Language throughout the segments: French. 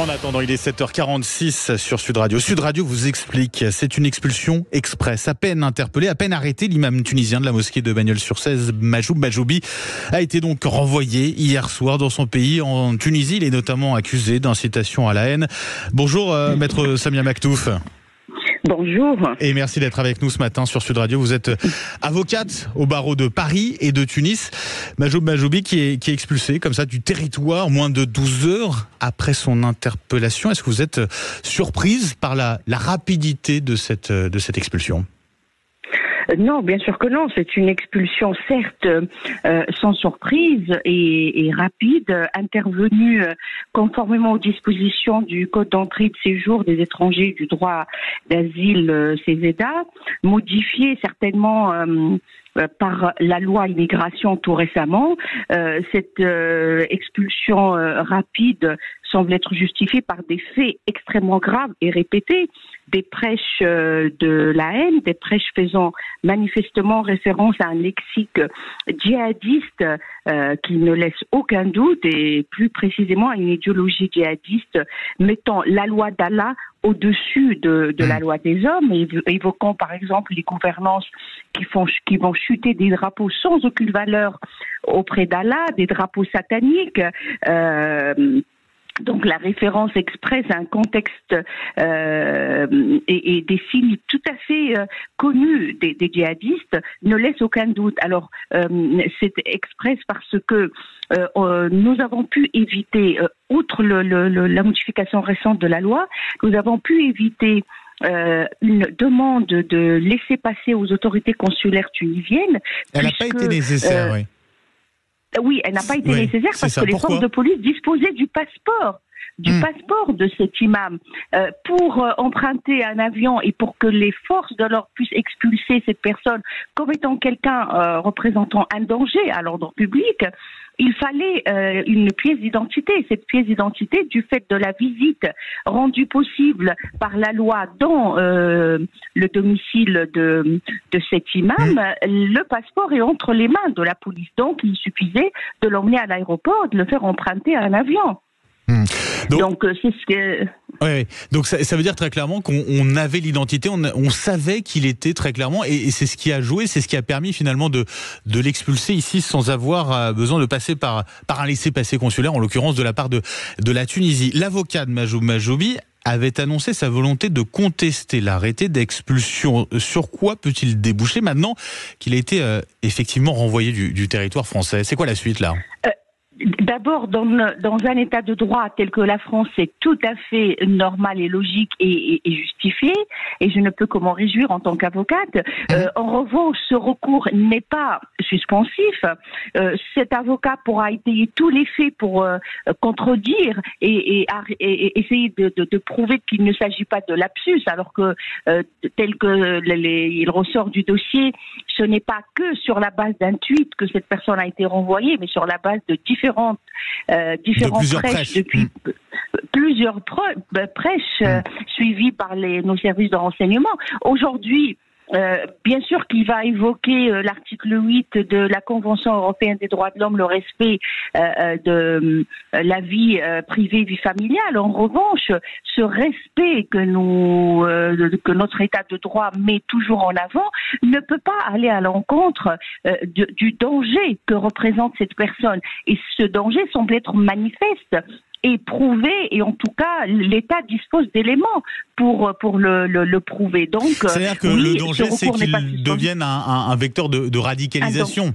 En attendant, il est 7h46 sur Sud Radio. Sud Radio vous explique, c'est une expulsion express. À peine interpellé, à peine arrêté, l'imam tunisien de la mosquée de Bagnols-sur-Cèze, Majoub Majoubi, a été donc renvoyé hier soir dans son pays, en Tunisie. Il est notamment accusé d'incitation à la haine. Bonjour, euh, maître Samia Maktouf. Bonjour. Et merci d'être avec nous ce matin sur Sud Radio. Vous êtes avocate au barreau de Paris et de Tunis. Majoub Majoubi qui est, expulsé comme ça du territoire moins de 12 heures après son interpellation. Est-ce que vous êtes surprise par la, rapidité de cette expulsion? Non, bien sûr que non. C'est une expulsion, certes, euh, sans surprise et, et, rapide, intervenue euh, conformément aux dispositions du Code d'entrée de séjour des étrangers du droit d'asile euh, CESEDA, modifiée certainement euh, euh, par la loi immigration tout récemment. Euh, cette euh, expulsion rapide semble être justifiée par des faits extrêmement graves et répétés, des prêches de la haine, des prêches faisant manifestement référence à un lexique djihadiste qui ne laisse aucun doute et plus précisément à une idéologie djihadiste mettant la loi d'Allah au-dessus de, de, la mm. loi des hommes, évoquant par exemple les gouvernances qui, font, qui vont chuter des drapeaux sans aucune valeur auprès d'Allah, des drapeaux sataniques. Euh, donc la référence expresse un contexte euh, et, et, des signes tout à fait euh, connus des, des, djihadistes ne laisse aucun doute. Alors euh, c'est express parce que euh, nous avons pu éviter, outre le, le, la modification récente de la loi, nous avons pu éviter euh, une demande de laisser passer aux autorités consulaires tunisiennes. Elle n'a pas été nécessaire, oui. Oui, elle n'a pas été nécessaire parce que les forces de police disposaient du passeport du hmm. passeport de cet imam euh, pour euh, emprunter un avion et pour que les forces de l'ordre puissent expulser cette personne comme étant quelqu'un euh, représentant un danger à l'ordre public, il fallait euh, une pièce d'identité. Cette pièce d'identité, du fait de la visite rendue possible par la loi dans euh, le domicile de, de cet imam, le passeport est entre les mains de la police. Donc, il suffisait de l'emmener à l'aéroport, de le faire emprunter à un avion. Hmm. Donc, euh, c'est ce que. Oui, donc ça, ça, veut dire très clairement qu'on avait l'identité, on, on, savait qu'il était très clairement, et, c'est ce qui a joué, c'est ce qui a permis finalement de, de l'expulser ici sans avoir euh, besoin de passer par, par un laissez-passer consulaire, en l'occurrence de la part de, de la Tunisie. L'avocat de Majoub Majoubi avait annoncé sa volonté de contester l'arrêté d'expulsion. Sur quoi peut-il déboucher maintenant qu'il a été euh, effectivement renvoyé du, du, territoire français? C'est quoi la suite là? Euh, D'abord, dans, dans, un état de droit tel que la France, c'est tout à fait normal et logique et, et, et, justifié, et je ne peux que m'en réjouir en tant qu'avocate. Mmh. Euh, en revanche, ce recours n'est pas suspensif. Euh, cet avocat pourra étayer tous les faits pour euh, contredire et, et essayer de, de, de prouver qu'il ne s'agit pas de lapsus, alors que euh, tel que les, il ressort du dossier, ce n'est pas que sur la base d'un tweet que cette personne a été renvoyée, mais sur la base de différentes, euh, différentes de prêches, prêches, depuis mmh. plusieurs prêches mmh. suivies par les, nos services de renseignement. Aujourd'hui, euh, bien sûr qu'il va évoquer euh, l'article 8 de la Convention européenne des droits de l'homme, le respect euh, euh de la vie privée, vie familiale. En revanche, ce respect que nous, que notre État de droit met toujours en avant, ne peut pas aller à l'encontre du danger que représente cette personne. Et ce danger semble être manifeste prouvé et en tout cas l'État dispose d'éléments pour pour le, le, le prouver. Donc c'est-à-dire que oui, le danger c'est qu'il devienne un, un, un, vecteur de, de radicalisation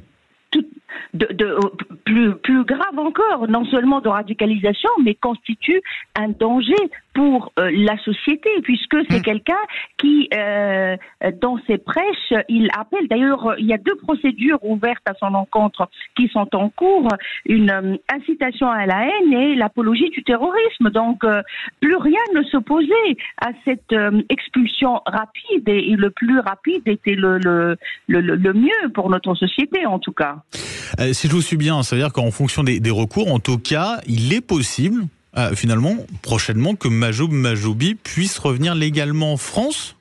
de, de, plus, plus grave encore, non seulement de radicalisation, mais constitue un danger pour euh, la société, puisque c'est mmh. quelqu'un qui, euh, dans ses prêches, il appelle, d'ailleurs, il y a deux procédures ouvertes à son encontre qui sont en cours, une euh, incitation à la haine et l'apologie du terrorisme. Donc, euh, plus rien ne s'opposait à cette euh, expulsion rapide, et, et, le plus rapide était le, le, le, le mieux pour notre société, en tout cas. Euh, si je vous suis bien, ça veut dire qu'en fonction des, recours, en tout cas, il est possible, euh, finalement, prochainement, que Majoub Majoubi puisse revenir légalement en France?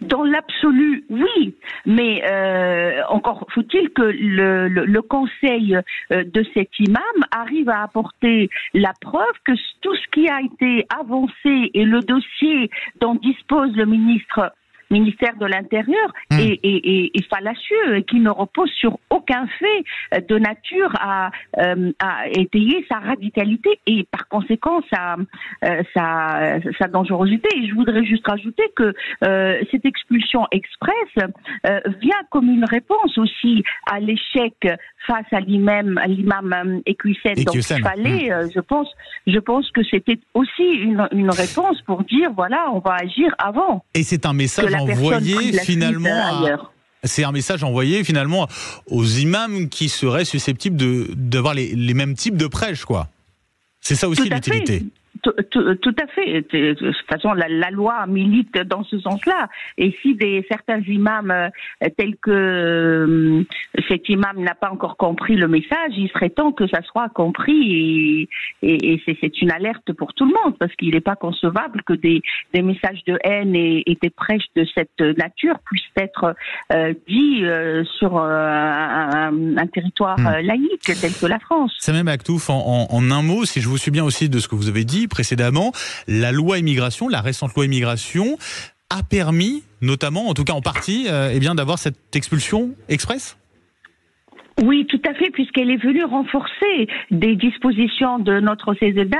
Dans l'absolu, oui, mais euh, encore faut-il que le, le, le conseil euh, de cet imam arrive à apporter la preuve que tout ce qui a été avancé et le dossier dont dispose le ministre ministère de l'Intérieur Hmm. est, est- est- est fallacieux et qui ne repose sur aucun fait euh, de nature à, euh, à étayer sa radicalité et par conséquent sa, euh, sa, sa dangerosité. Et je voudrais juste rajouter que euh, cette expulsion express euh, vient comme une réponse aussi à l'échec face à l'imam, à l'imam Equisen. Donc il fallait, euh, je pense, je pense que c'était aussi une, une réponse pour dire voilà, on va agir avant Et c'est un message envoyé finalement à-. C'est un message envoyé finalement aux imams qui seraient susceptibles de d'avoir les, les mêmes types de prêches, quoi. C'est ça aussi l'utilité. Tout, tout- tout à fait. De toute façon, la, la loi milite dans ce sens-là. Et si des certains imams euh, tels que euh, cet imam n'a pas encore compris le message, il serait temps que ça soit compris. Et, et, et c'est, c'est une alerte pour tout le monde parce qu'il n'est pas concevable que des, des messages de haine et, et des prêches de cette nature puissent être euh, dits euh, sur euh, un, un- un territoire Hmm. laïque tel que la France. Samem Aktouf, en, en- en un mot, si je vous suis bien aussi de ce que vous avez dit précédemment, la loi immigration, la récente loi immigration, a permis, notamment, en tout cas en partie, euh, eh d'avoir cette expulsion express? Oui, tout à fait, puisqu'elle est venue renforcer des dispositions de notre CESEDA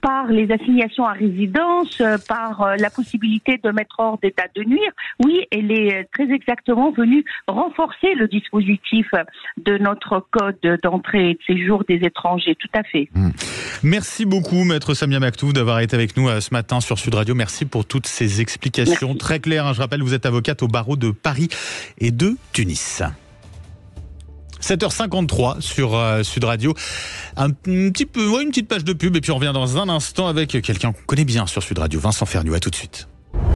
par les assignations à résidence, euh, par euh, la possibilité de mettre hors d'état de nuire. Oui, elle est euh, très exactement venue renforcer le dispositif de notre code d'entrée et de séjour des étrangers, tout à fait. Merci beaucoup, maître Samia Maktouf, d'avoir été avec nous ce matin sur Sud Radio. Merci pour toutes ces explications Merci. très claires. hein. Je rappelle, vous êtes avocate au barreau de Paris et de Tunis. 7h53 sur euh, Sud Radio. Un, petit peu, une petite page de pub et puis on revient dans un instant avec quelqu'un qu'on connaît bien sur Sud Radio, Vincent Fernu. À tout de suite.